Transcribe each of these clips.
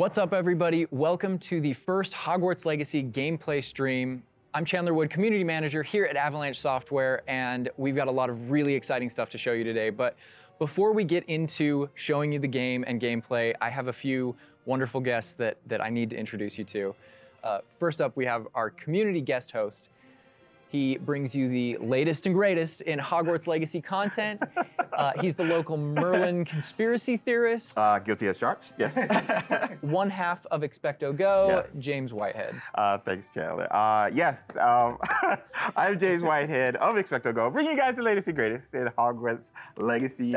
What's up, everybody? Welcome to the first Hogwarts Legacy gameplay stream. I'm Chandler Wood, Community Manager here at Avalanche Software, and we've got a lot of really exciting stuff to show you today. But before we get into showing you the game and gameplay, I have a few wonderful guests that, that I need to introduce you to. Uh, first up, we have our community guest host, he brings you the latest and greatest in Hogwarts Legacy content. Uh, he's the local Merlin conspiracy theorist. Uh, guilty as charged, yes. One half of Expecto Go, Yeah. James Whitehead. Uh, thanks, Chandler. Uh, yes, um, I'm James Whitehead of Expecto Go, bringing you guys the latest and greatest in Hogwarts Legacy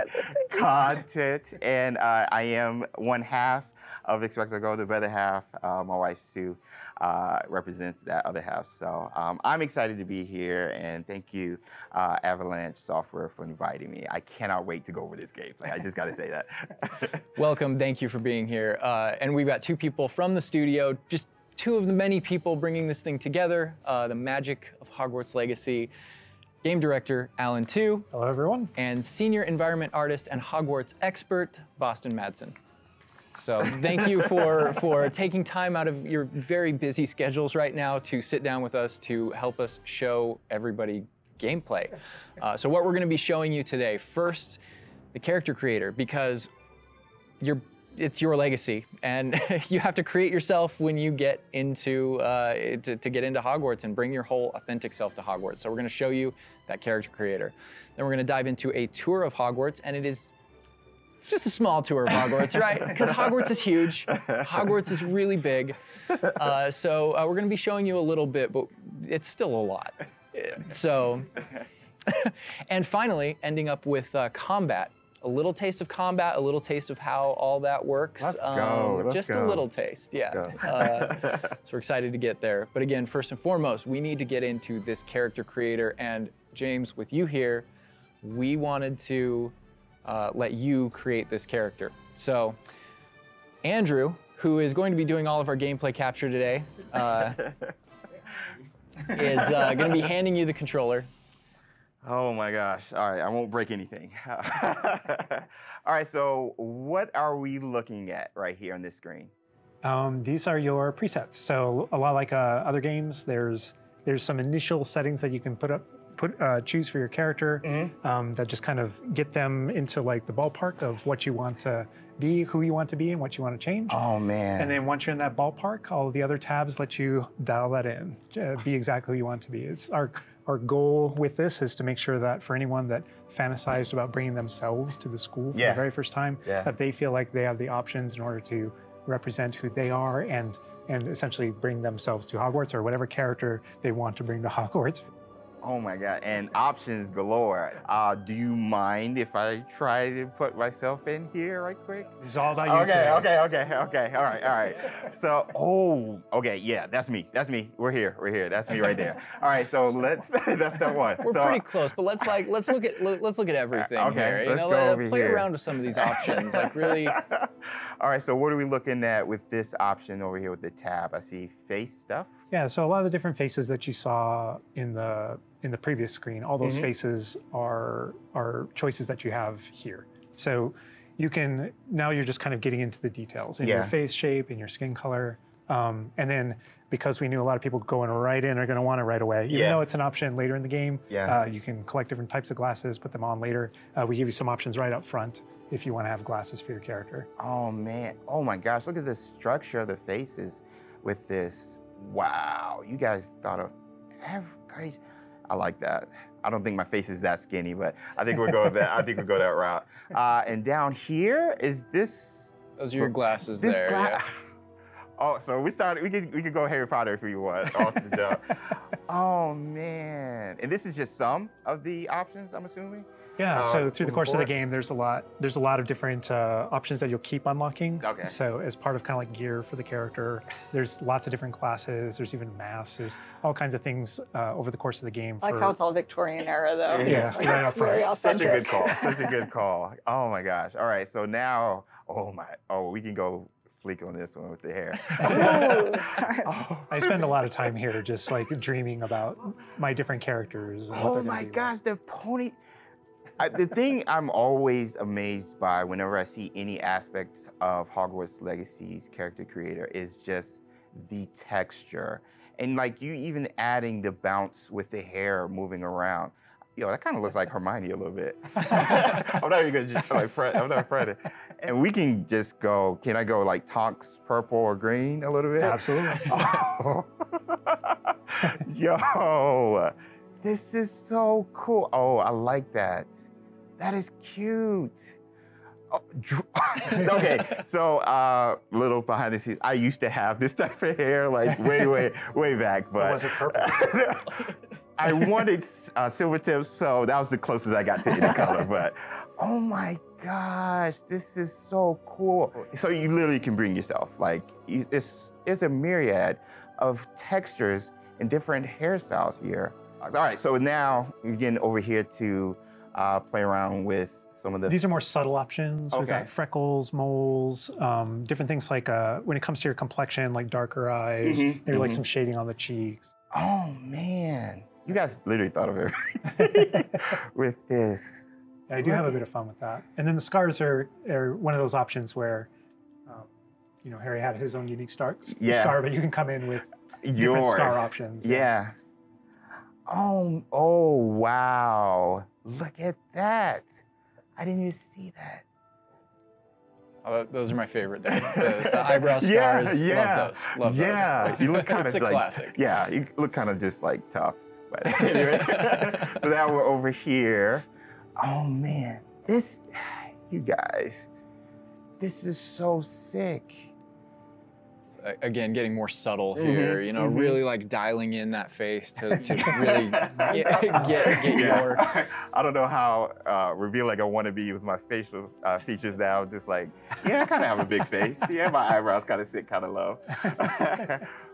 content. And uh, I am one half of Expecto Go, the other half, uh, my wife Sue, uh, represents that other half. So um, I'm excited to be here, and thank you, uh, Avalanche Software, for inviting me. I cannot wait to go over this gameplay. I just got to say that. Welcome. Thank you for being here. Uh, and we've got two people from the studio, just two of the many people bringing this thing together uh, the magic of Hogwarts Legacy. Game director Alan Tew Hello, everyone. and senior environment artist and Hogwarts expert Boston Madsen. So thank you for for taking time out of your very busy schedules right now to sit down with us to help us show everybody gameplay. Uh, so what we're going to be showing you today, first, the character creator, because you're it's your legacy, and you have to create yourself when you get into uh, to, to get into Hogwarts and bring your whole authentic self to Hogwarts. So we're going to show you that character creator. Then we're going to dive into a tour of Hogwarts, and it is it's just a small tour of Hogwarts, right? Because Hogwarts is huge. Hogwarts is really big. Uh, so uh, we're going to be showing you a little bit, but it's still a lot. So, and finally, ending up with uh, combat. A little taste of combat, a little taste of how all that works. Um, Let's go, let's just a little taste, yeah. Uh, so we're excited to get there. But again, first and foremost, we need to get into this character creator. And James, with you here, we wanted to uh, let you create this character. So, Andrew, who is going to be doing all of our gameplay capture today, uh, is uh, going to be handing you the controller. Oh my gosh. All right, I won't break anything. All right, so what are we looking at right here on this screen? Um, these are your presets. So a lot like uh, other games, there's there's some initial settings that you can put up, put uh, choose for your character um, that just kind of get them into like the ballpark of what you want to be, who you want to be, and what you want to change. Oh man. And then once you're in that ballpark, all of the other tabs let you dial that in, uh, be exactly who you want to be. It's our our goal with this is to make sure that for anyone that fantasized about bringing themselves to the school for Yeah. the very first time, Yeah. that they feel like they have the options in order to represent who they are and and essentially bring themselves to Hogwarts or whatever character they want to bring to Hogwarts. Oh my god. And options galore. Uh, do you mind if I try to put myself in here right quick? This is all about you Okay, today. okay, okay, okay. All right, all right. So, oh, okay, yeah, that's me. That's me. We're here. We're here. That's me right there. All right, so let's. that's step one. We're so, pretty close, but let's like let's look at let's look at everything Okay, here. You let's know, go let- over play here. around with some of these options. Like really, All right, so what are we looking at with this option over here with the tab? I see face stuff. Yeah, so a lot of the different faces that you saw in the in the previous screen, all those Mhm. faces are are choices that you have here. So you can now you're just kind of getting into the details in your face shape, in your skin color, um, and then because we knew a lot of people going right in are going to want it right away. Even Yeah. though it's an option later in the game, Yeah. uh, you can collect different types of glasses, put them on later. Uh, we give you some options right up front if you want to have glasses for your character. Oh man. Oh my gosh, look at the structure of the faces with this. Wow, you guys thought of every crazy. I like that. I don't think my face is that skinny, but I think we'll go that. I think we'll go that route. Uh, and down here is this. those are your glasses this there. gla- yeah. Oh, so we started. We could we could go Harry Potter if we want. Off the jump. oh man! And this is just some of the options. I'm assuming. Yeah, Uh, so through the moving course of the game, there's a lot. There's a lot of different uh, options that you'll keep unlocking. Okay. So as part of kind of like gear for the character, there's lots of different classes. There's even masks. There's all kinds of things uh, over the course of the game. I like how it's all Victorian era, though. Yeah, Like, right it's up front. very Such a good call. Such a good call. Oh my gosh. All right. So now, oh my, oh, we can go fleek on this one with the hair. Oh. I spend a lot of time here just like dreaming about my different characters. And Oh my be like. gosh, the pony. I, the thing I'm always amazed by whenever I see any aspects of Hogwarts Legacy's character creator is just the texture. And like you even adding the bounce with the hair moving around. Yo, that kind of looks like Hermione a little bit. I'm not even gonna just like Fred. I'm not Fred. And we can just go. Can I go like Tonks purple or green a little bit? Absolutely. Oh. Yo, this is so cool. Oh, I like that. That is cute. Oh, okay, so uh, little behind the scenes. I used to have this type of hair, like way, way, way back, but was it purple? I wanted uh, silver tips, so that was the closest I got to any color. But oh my gosh, this is so cool. So you literally can bring yourself. Like it's it's a myriad of textures and different hairstyles here. All right, so now we're getting over here to uh, play around with some of the. These are more subtle options. Okay. We've got freckles, moles, um, different things like uh, when it comes to your complexion, like darker eyes, Mhm, maybe like mhm. some shading on the cheeks. oh man, you guys literally thought of everything with this. I do have a bit of fun with that. And then the scars are, are one of those options where, um, you know, Harry had his own unique star, Yeah. scar, but you can come in with Yours. scar options, yeah. Yeah. Oh, oh, wow. Look at that. I didn't even see that. Oh, those are my favorite. The, the, the eyebrow Yeah, scars. yeah, Love those. Love yeah. those. You look kind of like, classic. Yeah, you look kind of just like tough. But anyway, so now we're over here. Oh man, this, you guys, this is so sick. Again, getting more subtle Mhm, here. You know, mhm. really like dialing in that face to, to really get, get, get your. I don't know how uh, revealing I want to be with my facial uh, features now. Just like, yeah, I kind of have a big face. Yeah, my eyebrows kind of sit kind of low.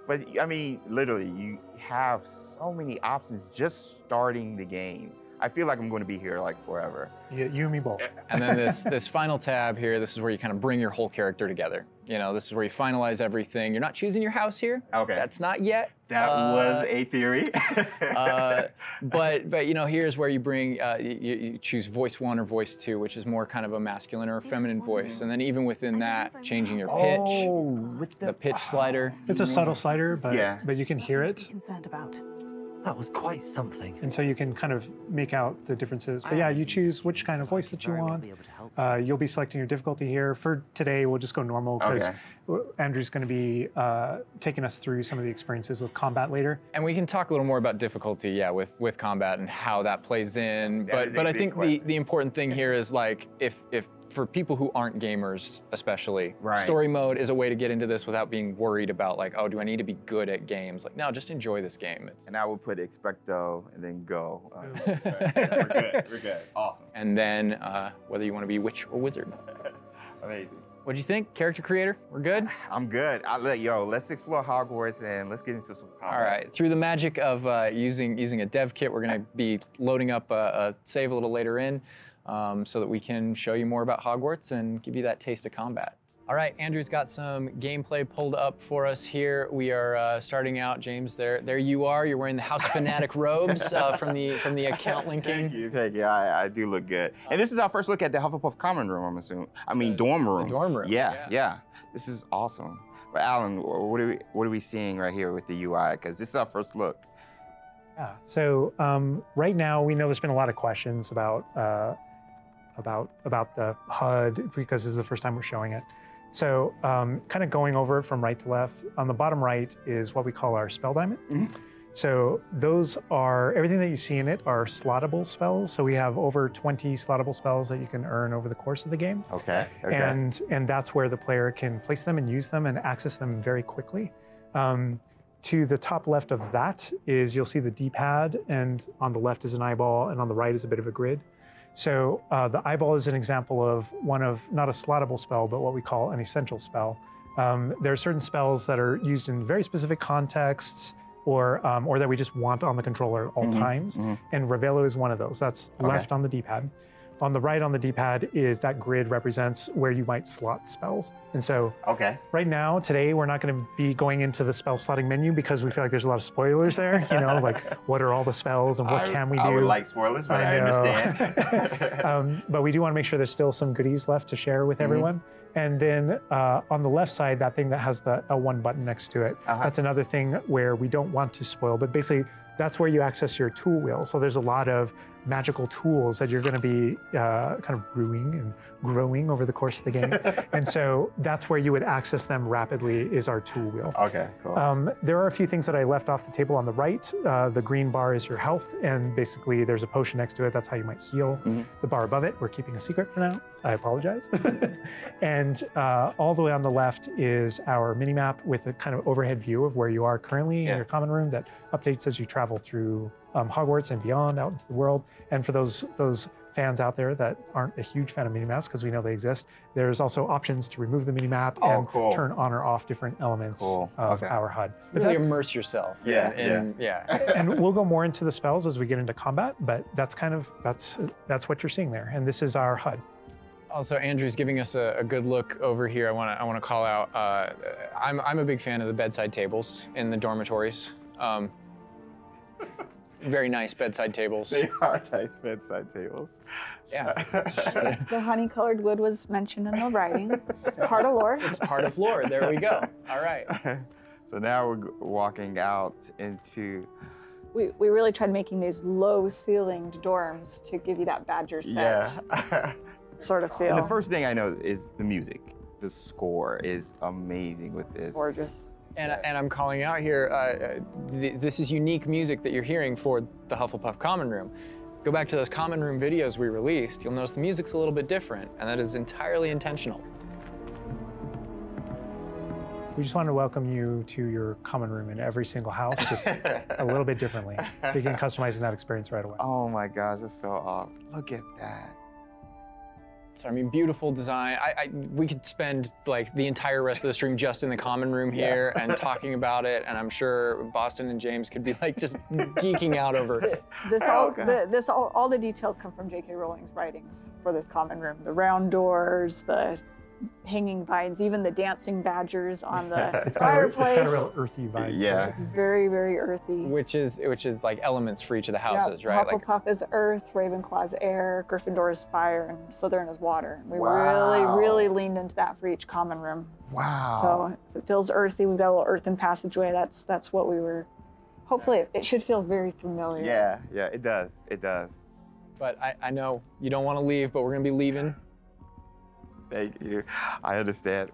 But I mean, literally, you have so many options just starting the game. I feel like I'm going to be here like forever. you, you and me both. And then this this final tab here, this is where you kind of bring your whole character together. You know, this is where you finalize everything. You're not choosing your house here. Okay, That's not yet. that uh, was a theory. uh, but but you know here's where you bring uh, you, you choose voice one or voice two, which is more kind of a masculine or a feminine voice, and then even within that, changing your pitch, Oh, with the pitch slider. It's a subtle slider, but Yeah. but you can hear it, concerned about. That was quite something. and so you can kind of make out the differences. But yeah, you choose which kind of voice that you want. be able to help. Uh, you'll be selecting your difficulty here. For today, we'll just go normal because Okay. Andrew's going to be uh, taking us through some of the experiences with combat later. And we can talk a little more about difficulty, yeah, with with combat and how that plays in. That but but I big think the, the important thing here is like if if for people who aren't gamers especially, Right. story mode is a way to get into this without being worried about like, oh, do I need to be good at games? Like, no, just enjoy this game. It's, And I will put expecto and then go. Uh, Boom. we're good. We're good. Awesome. and then uh, whether you want to be witch or wizard. Amazing. What'd you think? Character creator? We're good? I'm good. I let yo. Let's explore Hogwarts and let's get into some. Combat. All right. Through the magic of uh, using using a dev kit, we're going to be loading up a, a save a little later in, um, so that we can show you more about Hogwarts and give you that taste of combat. All right, Andrew's got some gameplay pulled up for us here. We are uh, starting out, James. There, there you are. You're wearing the House Fanatic robes uh, from the from the account linking. Thank you. Thank you. I, I do look good. And this is our first look at the Hufflepuff common room. I'm assuming. I mean dorm room. dorm room, Yeah, yeah. yeah. This is awesome. But Alan, what are we what are we seeing right here with the UI? Because this is our first look. Yeah. So um, right now, we know there's been a lot of questions about uh, about about the HUD because this is the first time we're showing it. So um, kind of going over it from right to left. On the bottom right is what we call our spell diamond. Mhm. So those are everything that you see in it are slottable spells. So we have over 20 slottable spells that you can earn over the course of the game Okay. Okay. and and that's where the player can place them and use them and access them very quickly. Um, to the top left of that is you'll see the D-pad, and on the left is an eyeball, and on the right is a bit of a grid. So uh, the eyeball is an example of one of not a slottable spell, but what we call an essential spell. Um, there are certain spells that are used in very specific contexts, or um, or that we just want on the controller at all Mhm, times, mhm. and Revelio is one of those. That's Okay. left on the D-pad. On the right on the D-pad is that grid represents where you might slot spells. And so Okay. right now, today, we're not going to be going into the spell slotting menu because we feel like there's a lot of spoilers there. You know, like what are all the spells and what I, can we do? I would like spoilers, but I, know. understand. um, but we do want to make sure there's still some goodies left to share with Mhm. everyone. And then uh, on the left side, that thing that has the L1 button next to it, Uh-huh. that's another thing where we don't want to spoil, but basically that's where you access your tool wheel. So there's a lot of magical tools that you're going to be uh, kind of brewing and growing over the course of the game. and so that's where you would access them rapidly is our tool wheel. okay, cool. Um, there are a few things that I left off the table on the right. Uh, the green bar is your health, and basically there's a potion next to it. That's how you might heal. Mhm. The bar above it, we're keeping a secret for now. I apologize. and uh, all the way on the left is our mini map with a kind of overhead view of where you are currently Yeah. in your common room that updates as you travel through um, Hogwarts and beyond out into the world. And for those those fans out there that aren't a huge fan of minimaps because we know they exist, there's also options to remove the minimap Oh, and cool. turn on or off different elements Cool. of Okay. our HUD. But Really that- immerse yourself. Yeah, in, yeah. and we'll go more into the spells as we get into combat, but that's kind of that's that's what you're seeing there. And this is our HUD. Also, Andrew's giving us a, a good look over here. I want to I want to call out. Uh, I'm I'm a big fan of the bedside tables in the dormitories. Um, very nice bedside tables. they are nice bedside tables. Yeah, The honey-colored wood was mentioned in the writing. It's part of lore. it's part of lore. There we go. All right. so now we're walking out into We, we really tried making these low-ceilinged dorms to give you that Badger set yeah. sort of and feel. the first thing I know is the music. The score is amazing with this. Gorgeous. And, and I'm calling out here, uh, th- this is unique music that you're hearing for the Hufflepuff Common Room. Go back to those Common Room videos we released, you'll notice the music's a little bit different, and that is entirely intentional. We just want to welcome you to your common room in every single house, just a little bit differently. So you can customize that experience right away. Oh my gosh, that's so awesome. Look at that. So I mean, beautiful design. I, I we could spend like the entire rest of the stream just in the common room here and talking about it, and I'm sure Boston and James could be like just geeking out over. This Oh, all, God. the, this all, all the details come from J.K. Rowling's writings for this common room. The round doors, the hanging vines, even the dancing badgers on the It's got, a, it's fireplace. got a real earthy vibe. Yeah. It's very, very earthy. Which is which is like elements for each of the Yeah, houses, right? Like Hufflepuff is earth, Ravenclaw's air, Gryffindor is fire, and Slytherin is water. We Wow. really, really leaned into that for each common room. Wow. So if it feels earthy, we've got a little earthen passageway. That's that's what we were. Hopefully, it, it should feel very familiar. yeah, yeah, it does. It does. But I, I know you don't want to leave, but we're gonna be leaving. Thank you. I understand.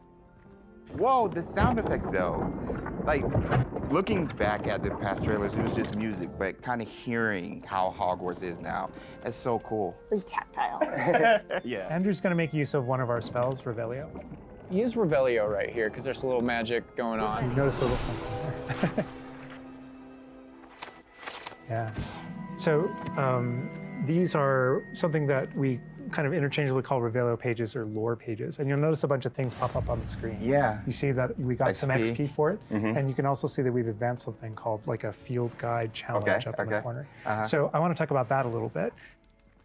Whoa, the sound effects though. Like looking back at the past trailers, it was just music, but kind of hearing how Hogwarts is now. It's so cool. Very tactile. yeah. Andrew's going to make use of one of our spells, Revelio. Use Revelio right here, because there's a little magic going on. You on. notice a little something there. yeah. So um, these are something that we kind of interchangeably call Revelio pages or lore pages. And you'll notice a bunch of things pop up on the screen. Yeah. You see that we got some XP. XP for it. Mhm. And you can also see that we've advanced something called like a field guide challenge Okay, up in the corner. Uh-huh. So I want to talk about that a little bit.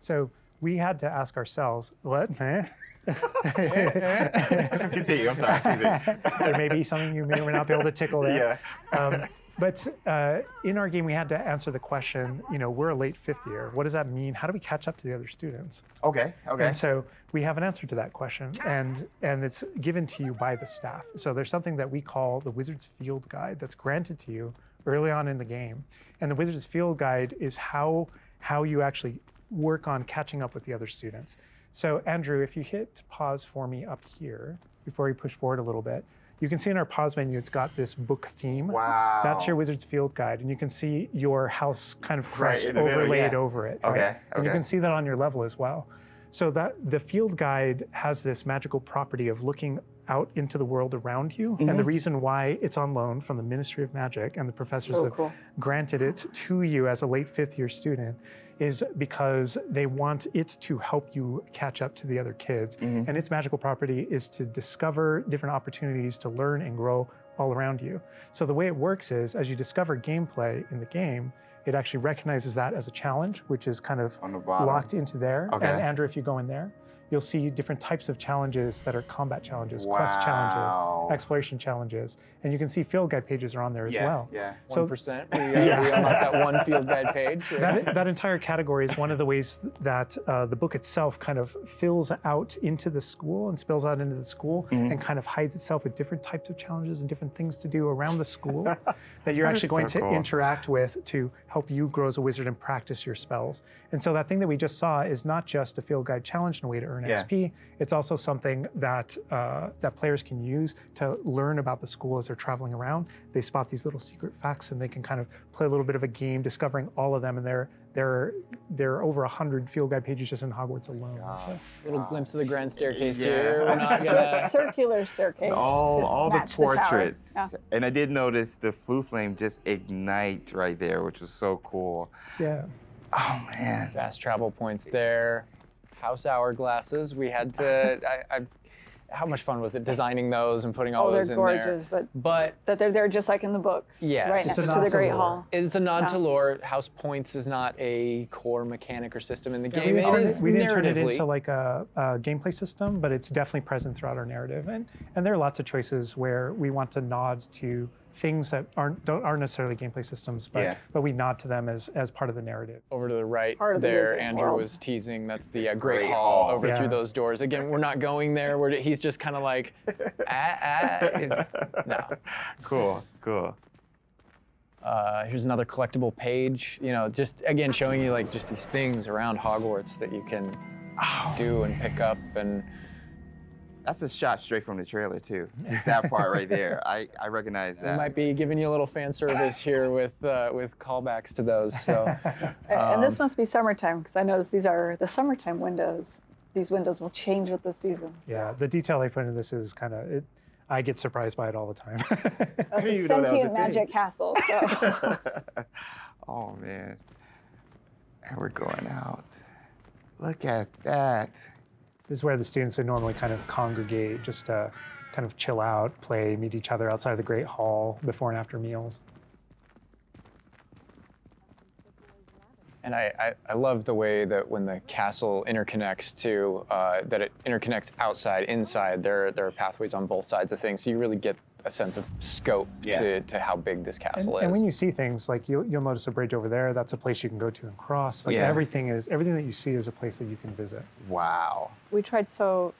So we had to ask ourselves, what? Continue. I'm sorry. There may be something you may or may not be able to tickle there. Yeah. Um, but uh, in our game, we had to answer the question, you know, we're a late fifth year. What does that mean? How do we catch up to the other students? Okay. Okay. And so we have an answer to that question, and and it's given to you by the staff. So there's something that we call the Wizard's Field Guide that's granted to you early on in the game, and the Wizard's Field Guide is how how you actually work on catching up with the other students. So Andrew, if you hit pause for me up here before we push forward a little bit, you can see in our pause menu it's got this book theme. Wow. That's your Wizard's Field Guide, and you can see your house kind of Right crest middle, overlaid yeah. over it. Okay, right? And you can see that on your level as well. So that the field guide has this magical property of looking out into the world around you, and Mm-hmm. the reason why it's on loan from the Ministry of Magic and the professors so have cool. granted it to you as a late fifth year student is because they want it to help you catch up to the other kids. Mhm. And its magical property is to discover different opportunities to learn and grow all around you. So the way it works is as you discover gameplay in the game, it actually recognizes that as a challenge, which is kind of On the bottom. locked into there. Okay. And Andrew, if you go in there, you'll see different types of challenges that are combat challenges, quest challenges, exploration challenges, and you can see field guide pages are on there as yeah, well. Yeah. So- One percent. We, uh, we unlocked that one field guide page. That, that entire category is one of the ways that uh, the book itself kind of fills out into the school and spills out into the school Mhm. and kind of hides itself with different types of challenges and different things to do around the school that you're That actually going so to cool. interact with to help you grow as a wizard and practice your spells. And so that thing that we just saw is not just a field guide challenge and a way to earn Yeah. XP. It's also something that uh, that players can use to learn about the school as they're traveling around. They spot these little secret facts and they can kind of play a little bit of a game discovering all of them. And there, there, there are over hundred field guide pages just in Hogwarts alone. So- Little glimpse of the grand staircase Yeah. here. We're not gonna. Circular staircase. all to all the match tower. portraits. Yeah. and I did notice the Floo flame just ignite right there, which was so cool. yeah. Oh man. Fast travel points there. House hourglasses. We had to. I, I, how much fun was it designing those and putting oh, all Oh, they're those in gorgeous, there? but But that they're there just like in the books. Yes. Right It's next a to nod the to Great lore. Hall. it's a nod to lore. House points is not a core mechanic or system in the Yeah, game. we, it didn't turn it, we didn't turn it into like a, a gameplay system, but it's definitely present throughout our narrative. And and there are lots of choices where we want to nod to things that aren't don't, aren't necessarily gameplay systems, but Yeah. but we nod to them as as part of the narrative. over to the right Part of the there, Andrew World. was teasing. That's the uh, Great, Great Hall, Hall. over Yeah. through those doors. Again, we're not going there. We're, he's just kind of like, ah, ah. No. Cool. Cool. Uh, here's another collectible page. You know, just again showing you like just these things around Hogwarts that you can Oh, do and pick up and that's a shot straight from the trailer too. Just that part right there. I I recognize we that. might be giving you a little fan service here with uh, with callbacks to those. So And- and this Um, must be summertime because I noticed these are the summertime windows. These windows will change with the seasons. Yeah, the detail they put into this is kind of it. I get surprised by it all the time. That's a even know that was a sentient thing. magic castle. So oh man. And we're going out. Look at that. This is where the students would normally kind of congregate, just to kind of chill out, play, meet each other outside of the Great Hall before and after meals. And I, I, I love the way that when the castle interconnects to, uh, that it interconnects outside, inside. There, there are pathways on both sides of things, so you really get a sense of scope Yeah. to, to how big this castle and is. And when you see things like you'll, you'll notice a bridge over there. That's a place you can go to and cross. Like Yeah. everything is everything that you see is a place that you can visit. Wow. we tried so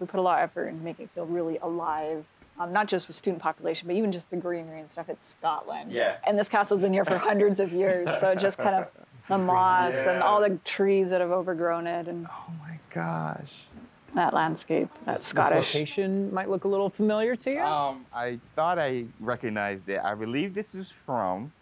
we put a lot of effort in making it feel really alive. Um, not just with student population, but even just the greenery and stuff. It's Scotland. Yeah. And this castle's been here for hundreds of years, so just kind of the moss and all the trees that have overgrown it and Oh my gosh. That landscape, that This Scottish. location might look a little familiar to you. Um, I thought I recognized it. I believe this is from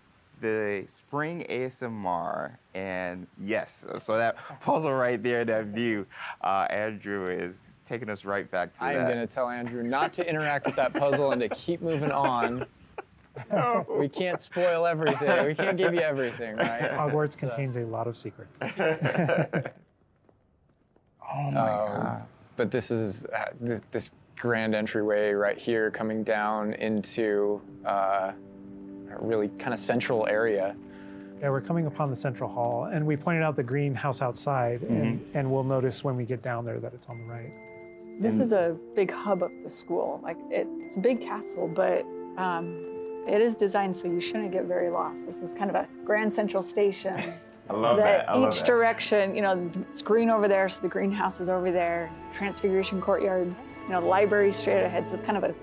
the Spring ASMR, and yes, so that puzzle right there, that view, uh, Andrew is taking us right back to I am that. going to tell Andrew not to interact with that puzzle and to keep moving on. We can't spoil everything. We can't give you everything, right? Hogwarts So- contains a lot of secrets. oh my Um, god. But this is uh, th- this grand entryway right here coming down into uh, a really kind of central area. Yeah, we're coming upon the central hall, and we pointed out the greenhouse outside, and, Mm-hmm. and we'll notice when we get down there that it's on the right. This And- is a big hub of the school. Like it, it's a big castle, but um, it is designed so you shouldn't get very lost. This is kind of a grand central station. I love that. I love each that. direction, you know, it's green over there, so the greenhouse is over there. Transfiguration Courtyard, you know, the library straight ahead. So it's kind of a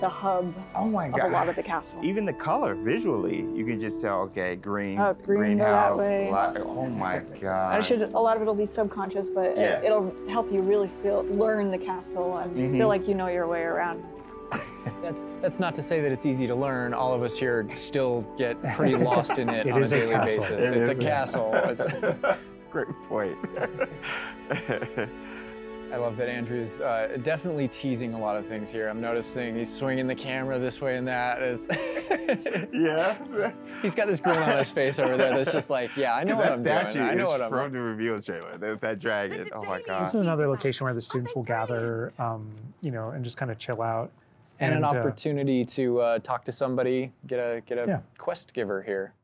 the hub Oh my of god. a lot of the castle. Even the color visually, you can just tell. Okay, green, Oh, green, greenhouse. li- oh my god. I should. A lot of it'll be subconscious, but Yeah. it, it'll help you really feel, learn the castle, and Mhm. feel like you know your way around. That's that's not to say that it's easy to learn. All of us here still get pretty lost in it, It on a is a daily basis. It it's a a- castle. It's a- Great point. I love that Andrew's uh, definitely teasing a lot of things here. I'm noticing he's swinging the camera this way and that. It's yes. he's got this grin on his face over there that's just like, yeah, I know what I'm doing. I know is what I'm from the reveal trailer. There's that dragon. Oh my god. This is another location where the students will gather, um, you know, and just kind of chill out. And an uh, opportunity to uh, talk to somebody, get a get a Yeah. quest giver here.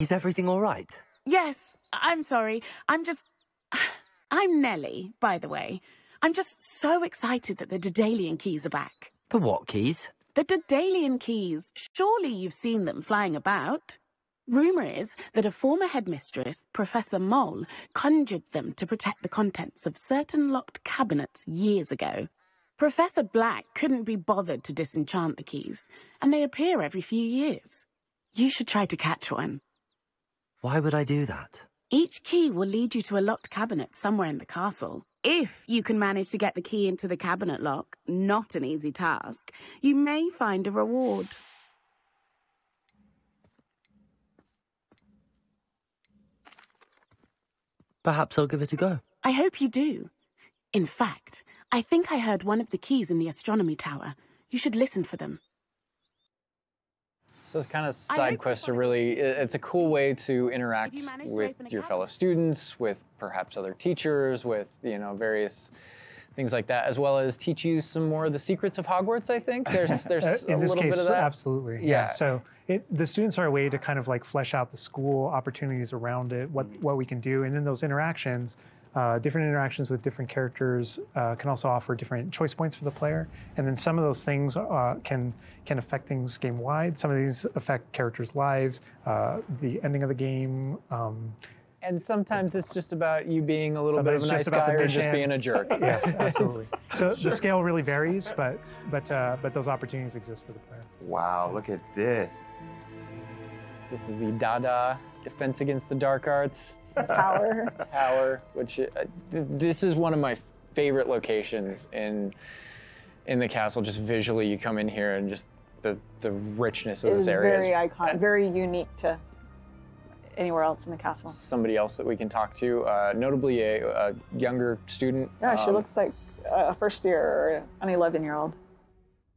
Is everything all right? Yes, I'm sorry. I'm just. I'm Nellie, by the way. I'm just so excited that the Daedalian keys are back. The what keys? The Daedalian keys. Surely you've seen them flying about. Rumour is that a former headmistress, Professor Moll, conjured them to protect the contents of certain locked cabinets years ago. Professor Black couldn't be bothered to disenchant the keys, and they appear every few years. You should try to catch one. Why would I do that? Each key will lead you to a locked cabinet somewhere in the castle. If you can manage to get the key into the cabinet lock, not an easy task, you may find a reward. Perhaps I'll give it a go. I hope you do. In fact, I think I heard one of the keys in the astronomy tower. You should listen for them. So those kind of side hope quests are really, it's a cool way to interact you manage to with your fellow students, with perhaps other teachers, with, you know, various things like that, as well as teach you some more of the secrets of Hogwarts, I think. There's, there's Uh, a little case, bit of that. absolutely. Yeah. So it, the students are a way to kind of like flesh out the school opportunities around it, what what we can do, and then those interactions, uh, different interactions with different characters uh, can also offer different choice points for the player, and then some of those things uh, can can affect things game wide. Some of these affect characters' lives, uh, the ending of the game. Um, And sometimes it's just about you being a little bit of a nice guy or just being a jerk. yes, absolutely. so the scale really varies, but but uh, but those opportunities exist for the player. Wow, look at this. This is the Dada Defense Against the Dark Arts Power. Tower, which uh, th- this is one of my favorite locations in in the castle. Just visually, you come in here and just the the richness of It this is area. very is iconic, very unique to anywhere else in the castle. somebody else that we can talk to, uh, notably a, a younger student. Yeah, she um, looks like a first year or an 11 year old.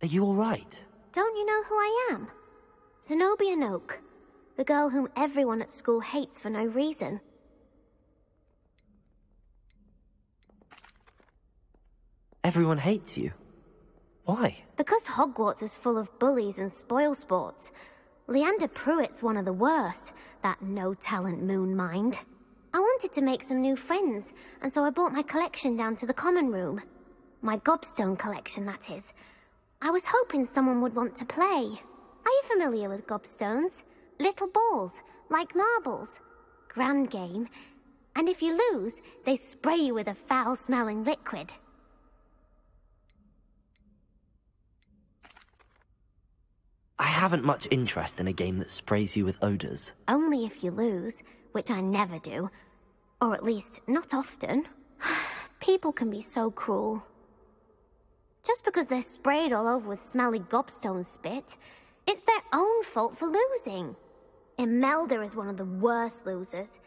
Are you all right? Don't you know who I am? Zenobia Noke, the girl whom everyone at school hates for no reason. Everyone hates you. Why? Because Hogwarts is full of bullies and spoil sports. Leander Prewett's one of the worst, that no-talent moon mind. I wanted to make some new friends, and so I brought my collection down to the common room. My gobstone collection, that is. I was hoping someone would want to play. Are you familiar with gobstones? Little balls, like marbles. Grand game. And if you lose, they spray you with a foul-smelling liquid. I haven't much interest in a game that sprays you with odors. Only if you lose, which I never do. Or at least, not often. People can be so cruel. Just because they're sprayed all over with smelly gobstone spit, it's their own fault for losing. Imelda is one of the worst losers.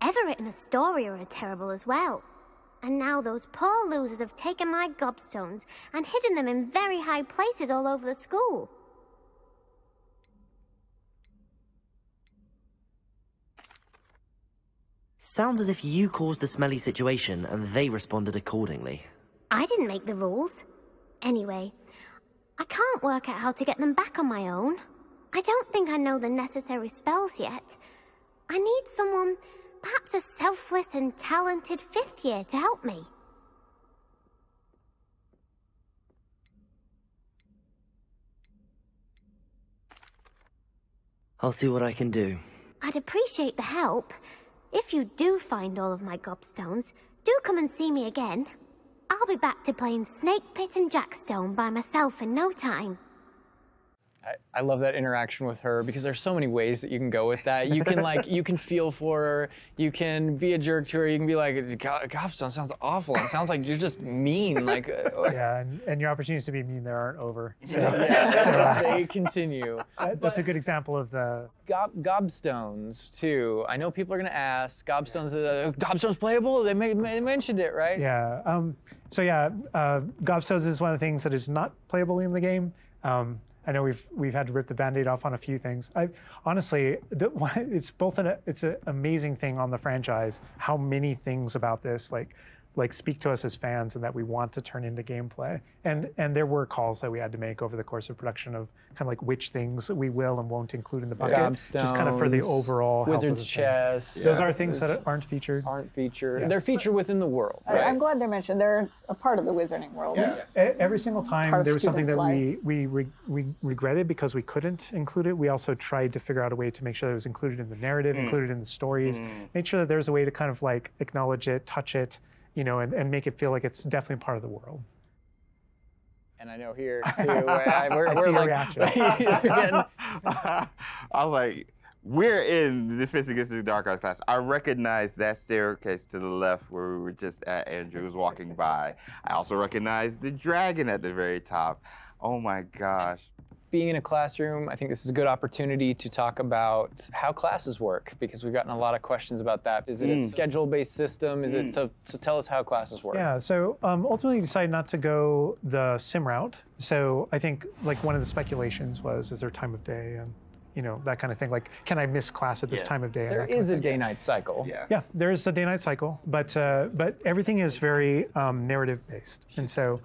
Everett and Astoria are terrible as well. And now those poor losers have taken my gobstones and hidden them in very high places all over the school. Sounds as if you caused the smelly situation and they responded accordingly. I didn't make the rules. Anyway, I can't work out how to get them back on my own. I don't think I know the necessary spells yet. I need someone, perhaps a selfless and talented fifth year to help me. I'll see what I can do. I'd appreciate the help. If you do find all of my gobstones, do come and see me again. I'll be back to playing Snake Pit and Jackstone by myself in no time. I, I love that interaction with her because there's so many ways that you can go with that. You can like, you can feel for her. You can be a jerk to her. You can be like, "God, Gobstone sounds awful. It sounds like you're just mean. Like, uh, Yeah, and, and your opportunities to be mean there aren't over. So, yeah, so, uh, they continue. that- that's a good example of the. Gob, gobstones too. I know people are gonna ask. Gobstones, uh, gobstones playable? They, may, they mentioned it, right? Yeah. Um, so yeah, uh, Gobstones is one of the things that is not playable in the game. Um, I know we've we've had to rip the band-aid off on a few things. I honestly, the, it's both an it's an amazing thing on the franchise how many things about this like like speak to us as fans and that we want to turn into gameplay. And and there were calls that we had to make over the course of production of kind of like which things we will and won't include in the bucket, just kind of for the Gobstones, overall health of Wizard's the thing. chess. Those are things that aren't featured. aren't featured. Yeah. They're featured within the world. I- I'm glad they're mentioned they're a part of the wizarding world. E- Every single time Part there was something that students' we we, re, we regretted because we couldn't include it. We also tried to figure out a way to make sure that it was included in the narrative, mm. included in the stories, mm. make sure that there's a way to kind of like acknowledge it, touch it, you know, and, and make it feel like it's definitely part of the world. And I know here too, I, we're, I we're see like, reaction. getting- I was like, we're in the Fist Against the Dark Arts class. I recognize that staircase to the left where we were just at. Andrew was walking by. I also recognize the dragon at the very top. Oh my gosh. Being in a classroom, I think this is a good opportunity to talk about how classes work because we've gotten a lot of questions about that. Is it a schedule-based system? Is it so? So tell us how classes work. Yeah, so um, ultimately decided not to go the sim route. So I think like one of the speculations was, is there time of day and you know that kind of thing. Like, can I miss class at this Yeah. time of day? and There that kind of is a day-night cycle. Yeah. Yeah, there is a day-night cycle, but uh, but everything is very um, narrative-based, and so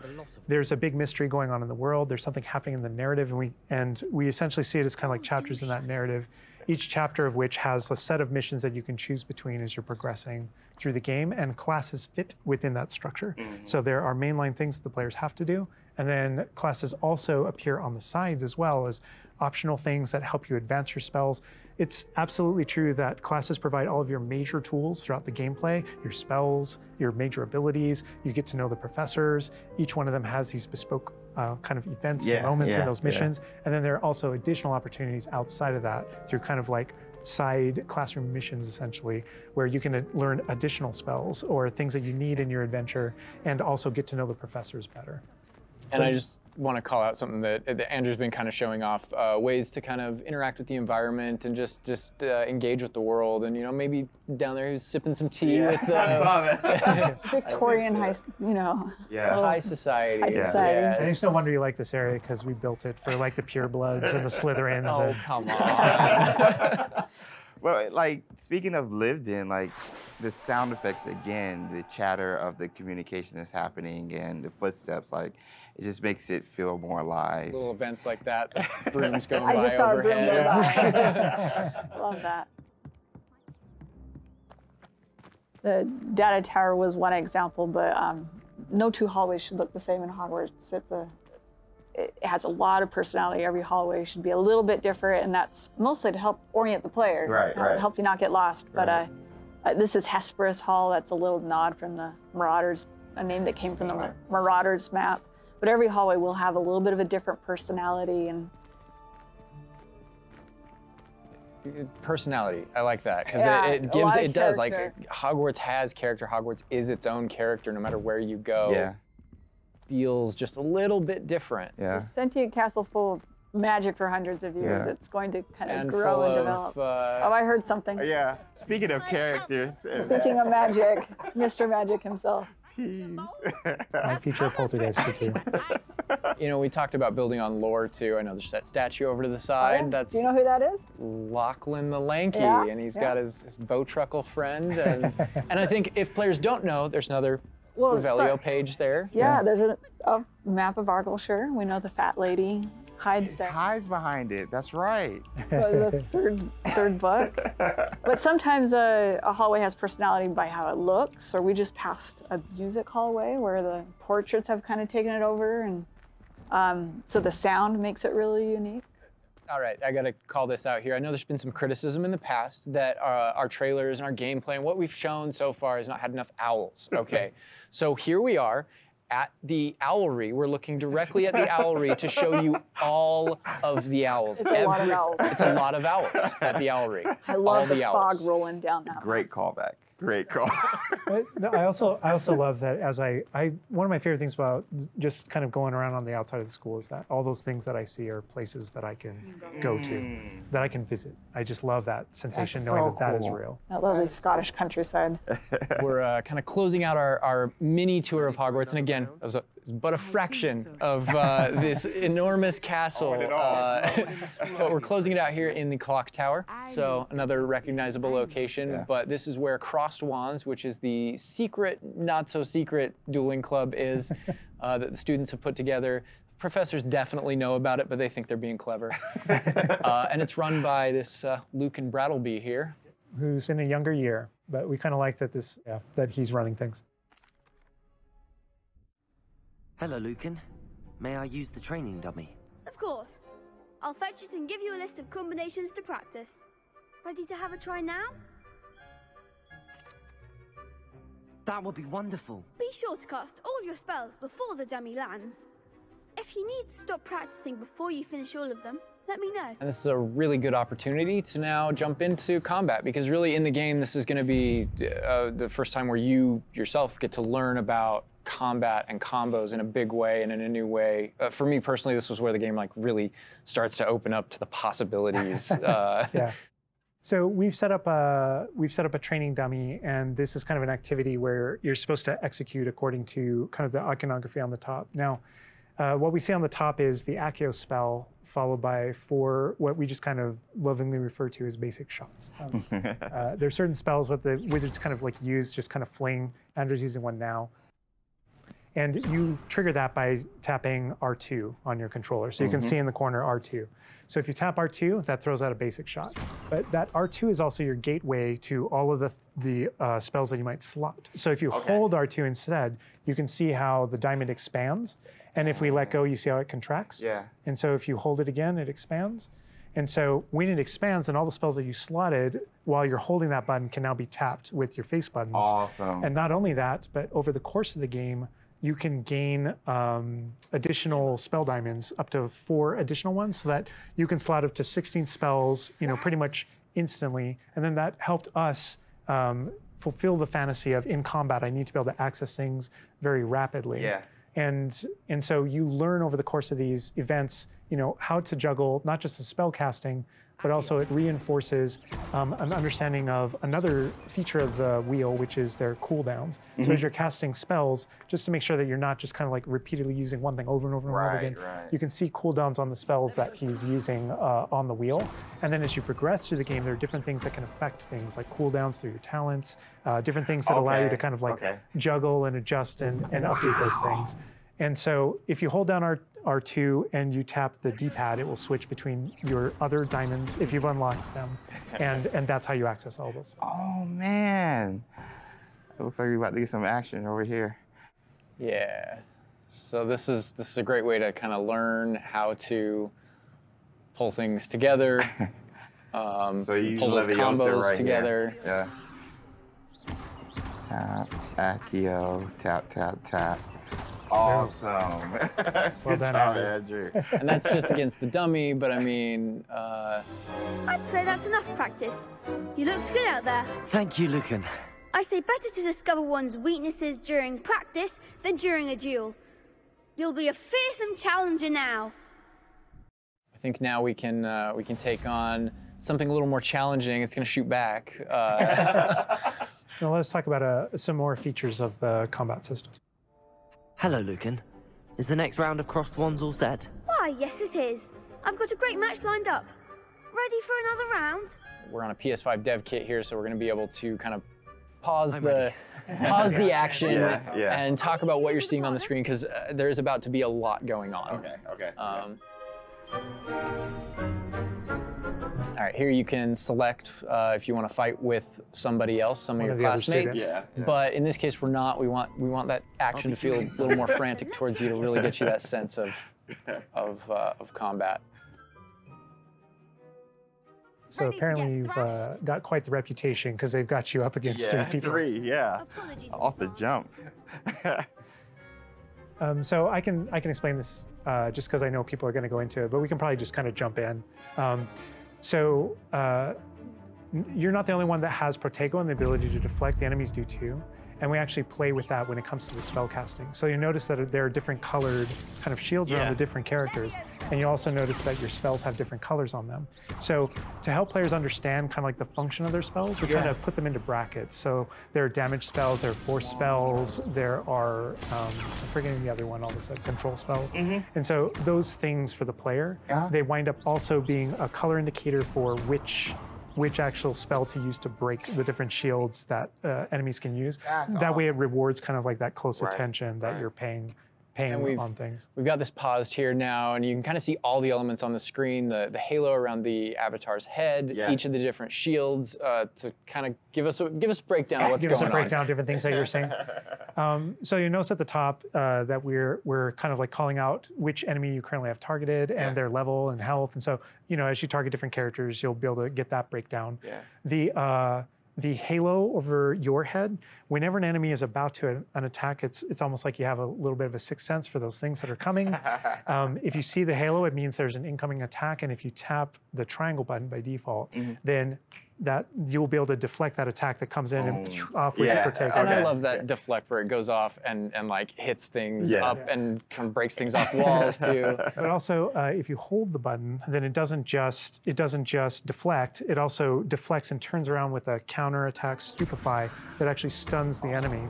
there's a big mystery going on in the world. There's something happening in the narrative, and we and we essentially see it as kind of like chapters in that narrative, each chapter of which has a set of missions that you can choose between as you're progressing through the game, and classes fit within that structure. So there are mainline things that the players have to do, and then classes also appear on the sides as well as optional things that help you advance your spells. It's absolutely true that classes provide all of your major tools throughout the gameplay, your spells, your major abilities. You get to know the professors. Each one of them has these bespoke uh, kind of events Yeah, and moments yeah, in those yeah. missions. And then there are also additional opportunities outside of that through kind of like side classroom missions essentially where you can uh, learn additional spells or things that you need in your adventure and also get to know the professors better. And I just want to call out something that, that Andrew's been kind of showing off uh, ways to kind of interact with the environment and just just uh, engage with the world. And you know, maybe down there who's sipping some tea with the I saw that. Victorian high, you know. yeah. high society. High society. Yeah, And it's- it's no wonder you like this area because we built it for like the purebloods and the Slytherins. oh and- come on. Well, like speaking of lived in, like the sound effects again, the chatter of the communication that's happening and the footsteps, like it just makes it feel more alive. Little events like that, the brooms going I by just saw a broom go by. Love that. The Dada tower was one example, but um, no two hallways should look the same in Hogwarts. It's a it has a lot of personality. Every hallway should be a little bit different, and that's mostly to help orient the player, Right, uh, right. help you not get lost. But uh, uh, this is Hesperus Hall. That's a little nod from the Marauders, a name that came from the Marauders map. But every hallway will have a little bit of a different personality, and personality. I like that because Yeah, it, it gives lot of it does like. Hogwarts has character. Hogwarts is its own character no matter where you go. Yeah, Feels just a little bit different. yeah. a sentient castle full of magic for hundreds of years. Yeah. It's going to kind of And grow full and of develop. uh, oh, I heard something. Yeah. Speaking of characters, Speaking of magic, Mr. Magic himself. Peas. Might feature a poltergeist or two. you know, we talked about building on lore too. I know there's that statue over to the side. Oh, yeah? That's Do you know who that is? Lachlan the Lanky, Yeah, and he's yeah. got his, his Bowtruckle friend. And, and I think if players don't know, there's another Well, Revelio sorry. page there. Yeah, there's a, a map of Argyllshire. We know the fat lady hides It there. hides behind it. That's right. for the third third book. But sometimes a, a hallway has personality by how it looks, or we just passed a music hallway where the portraits have kind of taken it over, and um, so the sound makes it really unique. All right, I got to call this out here. I know there's been some criticism in the past that uh, our trailers and our gameplay and what we've shown so far has not had enough owls. Okay, so here we are at the Owlery. We're looking directly at the Owlery to show you all of the owls. It's a lot of owls. It's a lot of owls at the Owlery. I all love the the owls. fog rolling down that. Great callback. Great call. No, I also I also love that as I, I one of my favorite things about just kind of going around on the outside of the school is that all those things that I see are places that I can go to, that I can visit. I just love that sensation That's knowing so that that is cool. real. That lovely Scottish countryside. We're uh, kind of closing out our, our mini tour of Hogwarts, and again, it was, a, it but a fraction of uh, this enormous castle. it. Uh, but we're closing it out here in the clock tower, so another recognizable location. Yeah. But this is where Crossed Wands, which is the secret, not so secret dueling club is uh, that the students have put together. Professors definitely know about it, but they think they're being clever. uh, and it's run by this uh, Lucan Brattleby here. Who's in a younger year, but we kind of like that this yeah, that he's running things. Hello, Lucan. May I use the training dummy? Of course. I'll fetch it and give you a list of combinations to practice. Ready to have a try now? That would be wonderful. Be sure to cast all your spells before the dummy lands. If you need to stop practicing before you finish all of them, let me know. And this is a really good opportunity to now jump into combat because really in the game, this is going to be uh, the first time where you yourself get to learn about combat and combos in a big way and in a new way. Uh, for me personally, this was where the game like really starts to open up to the possibilities. uh, yeah. So we've set up a we've set up a training dummy, and this is kind of an activity where you're supposed to execute according to kind of the iconography on the top. Now, uh, what we see on the top is the Accio spell, followed by four what we just kind of lovingly refer to as basic shots. Um, uh, there are certain spells that the wizards kind of like use, just kind of fling. Andrew's using one now. And you trigger that by tapping R2 on your controller. So you can Mhm. see in the corner R2. So if you tap R2, that throws out a basic shot. But that R2 is also your gateway to all of the, the uh, spells that you might slot. So if you Okay. hold R2 instead, you can see how the diamond expands. And if we let go, you see how it contracts. Yeah. And so if you hold it again, it expands. And so when it expands, then all the spells that you slotted while you're holding that button can now be tapped with your face buttons. Awesome. And not only that, but over the course of the game, you can gain um, additional spell diamonds, up to four additional ones, so that you can slot up to 16 spells, you know, pretty much instantly. And then that helped us um, fulfill the fantasy of in combat, I need to be able to access things very rapidly. Yeah. And and so you learn over the course of these events, you know, how to juggle not just the spell casting, but also it reinforces um, an understanding of another feature of the wheel, which is their cooldowns. So Mhm. as you're casting spells, just to make sure that you're not just kind of like repeatedly using one thing over and over and over again, right. you can see cooldowns on the spells that he's using uh, on the wheel. And then as you progress through the game, there are different things that can affect things like cooldowns through your talents, uh, different things that allow you to kind of like okay. juggle and adjust and, and update those things. And so if you hold down R, R2 and you tap the D-pad, it will switch between your other diamonds if you've unlocked them. And, and that's how you access all those. Oh man. It looks like we're about to get some action over here. Yeah. So this is this is a great way to kind of learn how to pull things together. Um, So you pull those combos right together. Here. Yeah. Tap, Accio, tap, tap, tap. Awesome. Good done, job, Andrew. Andrew. And that's just against the dummy, but I mean, uh, I'd say that's enough practice. You looked good out there. Thank you, Lucan. I say better to discover one's weaknesses during practice than during a duel. You'll be a fearsome challenger now. I think now we can uh, we can take on something a little more challenging. It's going to shoot back. Uh, Now let's talk about uh, some more features of the combat system. Hello, Lucan. Is the next round of crossed wands all set? Why, yes, it is. I've got a great match lined up. Ready for another round? we're on a PS5 dev kit here, so we're going to be able to kind of pause I'm the pause the action Yeah, yeah. and talk about what you're seeing on the screen because uh, there is about to be a lot going on. Okay, okay. Um, all right, here you can select uh, if you want to fight with somebody else, some of your of classmates. Yeah, yeah. But in this case, we're not. We want we want that action to feel a little more frantic towards you to really get you that sense of of uh, of combat. So Ready apparently you've uh, got quite the reputation because they've got you up against yeah, three people. three, yeah. Apologies. Off the jump. Um, so I can I can explain this uh, just because I know people are going to go into it, but we can probably just kind of jump in. Um, so uh, you're not the only one that has Protego and the ability to deflect. The enemies do too, and we actually play with that when it comes to the spell casting. So you notice that there are different colored kind of shields around the different characters, and you also notice that your spells have different colors on them. So to help players understand kind of like the function of their spells, we Yeah. to put them into brackets. So there are damage spells, there are force spells, there are um, I'm forgetting the other one, all this uh, control spells. And so those things for the player, Uh-huh. they wind up also being a color indicator for which which actual spell to use to break the different shields that uh, enemies can use. That's that way, it rewards kind of like that close Right, attention that right. you're paying paying we've- on things. We've got this paused here now, and you can kind of see all the elements on the screen the, the halo around the avatar's head, Yeah. each of the different shields uh, to kind of give us a, give us a breakdown of what's Give us a breakdown of different things that you're saying. Um, so you notice at the top uh, that we're we're kind of like calling out which enemy you currently have targeted and Yeah. their level and health. And so you know as you target different characters, you'll be able to get that breakdown. Yeah. The uh, the halo over your head, whenever an enemy is about to an attack, it's it's almost like you have a little bit of a sixth sense for those things that are coming. um, if you see the halo, it means there's an incoming attack, and if you tap the triangle button by default, Mhm. then that you'll be able to deflect that attack that comes in and phew, off with Yeah. your take. And I love that deflect where it goes off and, and like hits things Yeah. up and kind of breaks things off walls too. But also, uh, if you hold the button, then it doesn't just it doesn't just deflect. It also deflects and turns around with a counter attack stupefy that actually stuns the enemy.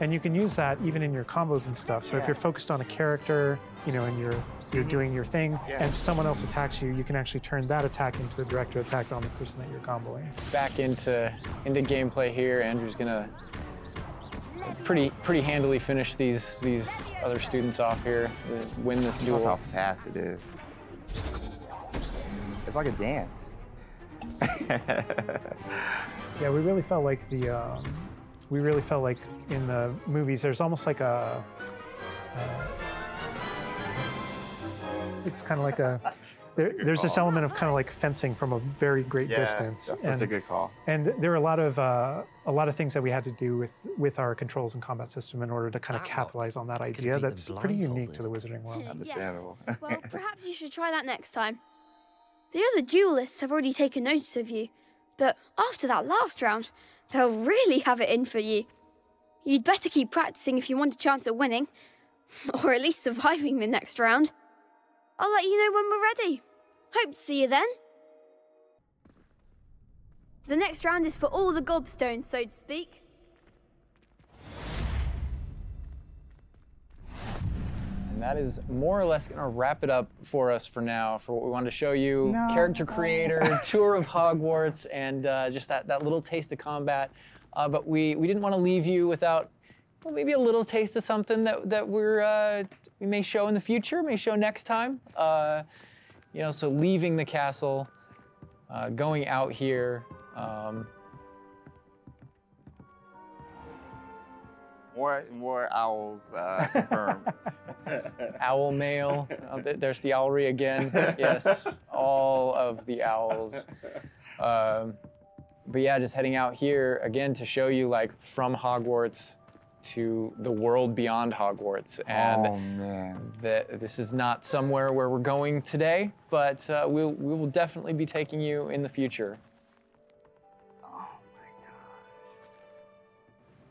And you can use that even in your combos and stuff. So if you're focused on a character, you know, and you're you're doing your thing, Yeah. and someone else attacks you, you can actually turn that attack into a direct attack on the person that you're comboing. Back into into gameplay here. Andrew's gonna pretty pretty handily finish these these other students off here. Win this Look how fast it is. It's like a dance. Yeah, we really felt like the um, we really felt like in the movies there's almost like a uh, it's kind of like a there, there's this element of kind of like fencing from a very great yeah, distance That's and such a good call. and there are a lot of uh, a lot of things that we had to do with with our controls and combat system in order to kind of That capitalize on that idea that's pretty unique to the wizarding world Understandable. Well, perhaps you should try that next time. The other duelists have already taken notice of you, but after that last round, they'll really have it in for you. You'd better keep practicing if you want a chance at winning, or at least surviving the next round. I'll let you know when we're ready. Hope to see you then. The next round is for all the gobstones, so to speak. And that is more or less going to wrap it up for us for now, for what we wanted to show you. Character creator, tour of Hogwarts, and uh, just that, that little taste of combat. Uh, but we, we didn't want to leave you without well, maybe a little taste of something that, that we're, uh, we may show in the future, may show next time. Uh, you know, so leaving the castle, uh, going out here. Um, More more owls uh, confirmed. owl mail. Oh, th- there's the Owlery again. Yes, all of the owls. Um, but yeah, just heading out here again to show you like from Hogwarts to the world beyond Hogwarts. And oh man. that this is not somewhere where we're going today, but uh, we'll, we will definitely be taking you in the future. Oh my gosh.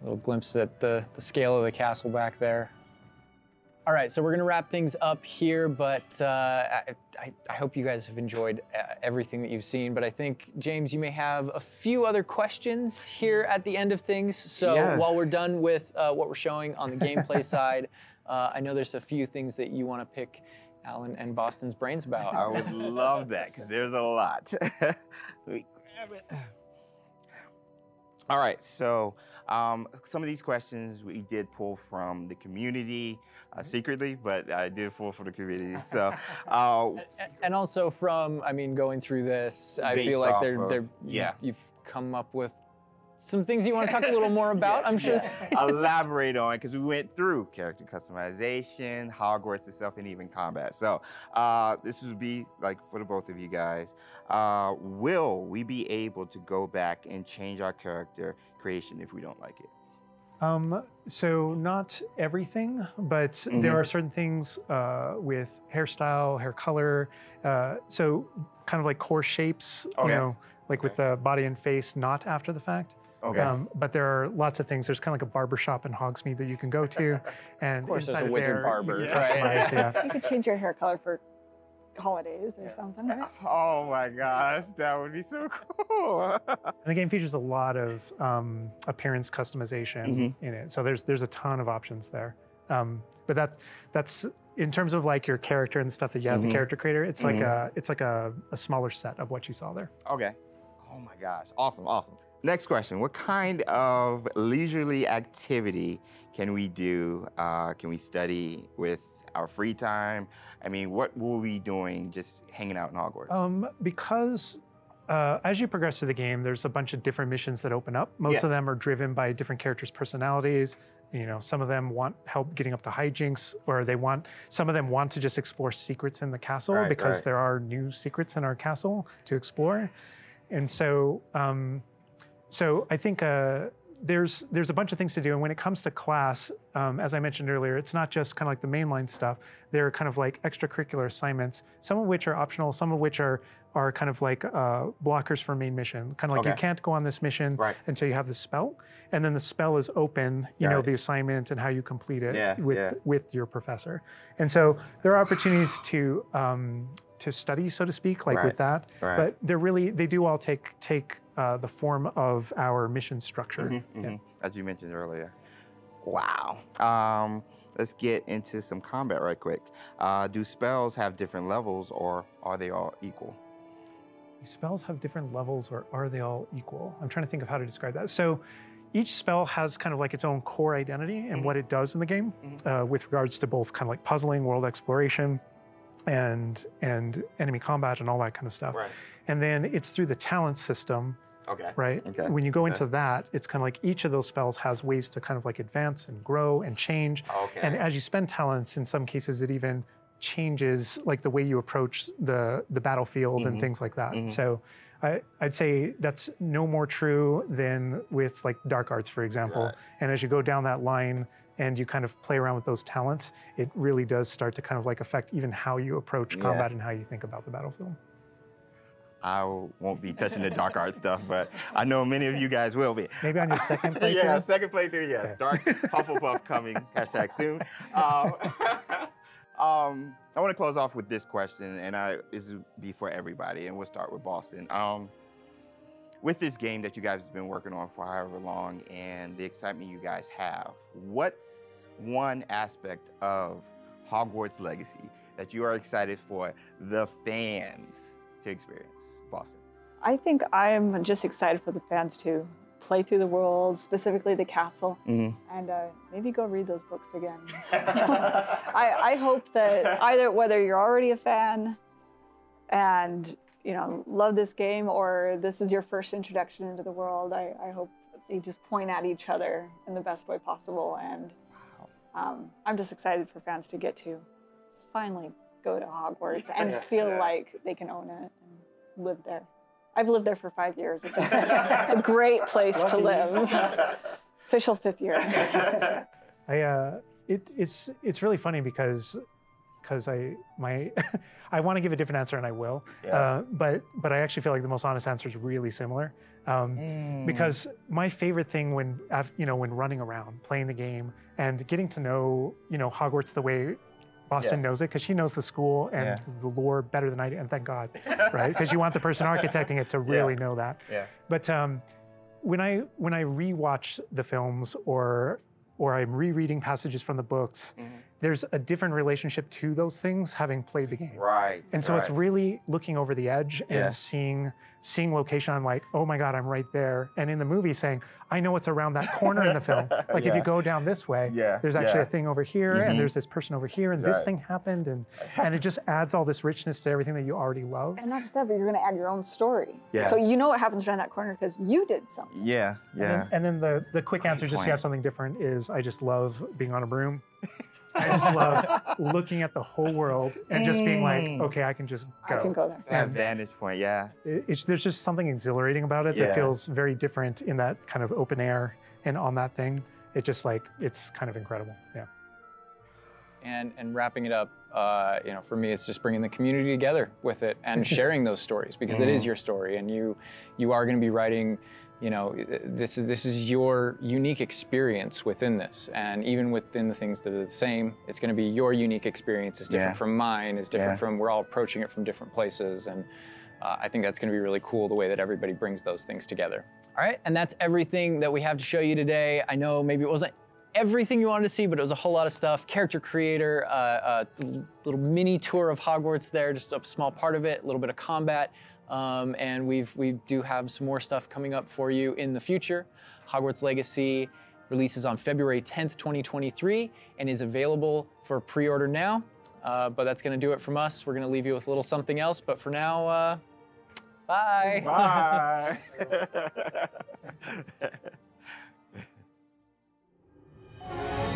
A little glimpse at the, the scale of the castle back there. All right, so we're gonna wrap things up here, but uh, I, I, I hope you guys have enjoyed uh, everything that you've seen. But I think, James, you may have a few other questions here at the end of things. So Yes. while we're done with uh, what we're showing on the gameplay side, uh, I know there's a few things that you wanna pick Alan and Boston's brains about. I would love that because there's a lot. All right, so um, some of these questions we did pull from the community uh, secretly, but I did pull from the community. So, uh, A- And also from, I mean, going through this, I feel like they're, of- they're, yeah. you've come up with some things you want to talk a little more about. I'm sure. elaborate on because we went through character customization, Hogwarts itself, and even combat. So uh, this would be like for the both of you guys. Uh, will we be able to go back and change our character creation if we don't like it? Um, so not everything, but Mhm. there are certain things uh, with hairstyle, hair color. Uh, so kind of like core shapes, Okay. you know, like with the body and face, not after the fact. Okay. Um, but there are lots of things. There's kind of like a barber shop in Hogsmeade that you can go to, and Of course, there's inside a wizard there, barber, you right? customize, yeah. You could change your hair color for holidays or something, right? oh my gosh, that would be so cool. And the game features a lot of um, appearance customization Mm-hmm. in it, so there's there's a ton of options there. Um, but that that's in terms of like your character and stuff that you have Mhm. the character creator. It's like Mhm. a it's like a, a smaller set of what you saw there. okay. Oh my gosh, awesome, awesome. Next question: What kind of leisurely activity can we do? Uh, can we study with our free time? I mean, what will we be doing just hanging out in Hogwarts? Um, because uh, as you progress through the game, there's a bunch of different missions that open up. Most Yeah. of them are driven by different characters' personalities. You know, some of them want help getting up to hijinks, or they want some of them want to just explore secrets in the castle Right, because right. there are new secrets in our castle to explore. And so, um, so I think uh, there's there's a bunch of things to do. And when it comes to class, um, as I mentioned earlier, it's not just kind of like the mainline stuff. There are kind of like extracurricular assignments, some of which are optional, some of which are are kind of like uh, blockers for main mission. Kind of like you can't go on this mission Right. until you have the spell, and then the spell is open. You know the assignment and how you complete it Yeah, with yeah. with your professor. And so there are opportunities to um, to study, so to speak, like Right. with that. Right. But they're really they do all take take uh, the form of our mission structure. Mhm, Yeah. mhm, As you mentioned earlier. Wow. Um, let's get into some combat right quick. Uh, do spells have different levels, or are they all equal? Spells have different levels, or are they all equal? I'm trying to think of how to describe that. So, each spell has kind of like its own core identity and Mhm. what it does in the game, Mhm. uh, with regards to both kind of like puzzling, world exploration, and and enemy combat and all that kind of stuff. Right. And then it's through the talent system, Okay. right? Okay. When you go into that, it's kind of like each of those spells has ways to kind of like advance and grow and change. Okay. And as you spend talents, in some cases, it even changes like the way you approach the the battlefield Mhm. and things like that. Mhm. So I, I'd say that's no more true than with like dark arts, for example. Right. And as you go down that line and you kind of play around with those talents, it really does start to kind of like affect even how you approach Yeah. combat and how you think about the battlefield. I won't be touching the dark art stuff, but I know many of you guys will be. Maybe on your second playthrough. yeah, second playthrough, yes. Okay. Dark Hufflepuff coming, hashtag soon. Um, um, I want to close off with this question, and I, this will be for everybody, and we'll start with Boston. Um, with this game that you guys have been working on for however long and the excitement you guys have, what's one aspect of Hogwarts Legacy that you are excited for the fans to experience? Boston. I think I'm just excited for the fans to play through the world, specifically the castle, Mm-hmm. and uh, maybe go read those books again. I, I hope that either whether you're already a fan and you know love this game or this is your first introduction into the world, I, I hope they just point at each other in the best way possible. And um, I'm just excited for fans to get to finally go to Hogwarts and Yeah, feel yeah. like they can own it and live there. I've lived there for five years. It's a, it's a great place to live. Official fifth year. I uh, it, it's it's really funny because because I my I want to give a different answer and I will, Yeah. uh, but but I actually feel like the most honest answer is really similar. Um, Mm. Because my favorite thing when af- you know when running around playing the game and getting to know you know Hogwarts the way Boston knows it because she knows the school and the lore better than I do, and thank God, right? Because you want the person architecting it to really know that. Yeah. But um, when I when I rewatch the films or or I'm rereading passages from the books, Mhm. There's a different relationship to those things having played the game. Right. And so it's really looking over the edge Yeah. and seeing seeing location. I'm like, oh my God, I'm right there. And in the movie saying, I know what's around that corner in the film. Like if you go down this way, Yeah, there's actually yeah. a thing over here Mhm. and there's this person over here and this thing happened and and it just adds all this richness to everything that you already love. And not just that, but you're going to add your own story. Yeah. So you know what happens around that corner because you did something. Yeah, And yeah. then, and then the the quick Great answer, just point. to have something different, is I just love being on a broom. I just love looking at the whole world and just being like, Mm. okay, I can just go. I can go there. that and- vantage point, yeah. It's, there's just something exhilarating about it Yeah. that feels very different in that kind of open air and on that thing. It just like it's kind of incredible. Yeah. And and wrapping it up, uh, you know, for me, it's just bringing the community together with it and sharing those stories because it is Mhm. your story, and you you are going to be writing. You know, this is this is your unique experience within this, and even within the things that are the same, it's going to be your unique experience. It's different Yeah. from mine. is different Yeah. from. We're all approaching it from different places, and uh, I think that's going to be really cool the way that everybody brings those things together. All right, and that's everything that we have to show you today. I know maybe it wasn't everything you wanted to see, but it was a whole lot of stuff. Character creator, uh, a little mini tour of Hogwarts there, just a small part of it, a little bit of combat. Um, and we've we do have some more stuff coming up for you in the future. Hogwarts Legacy releases on February 10th, 2023, and is available for pre-order now. Uh, but that's going to do it from us. We're going to leave you with a little something else. But for now, uh, bye. Bye.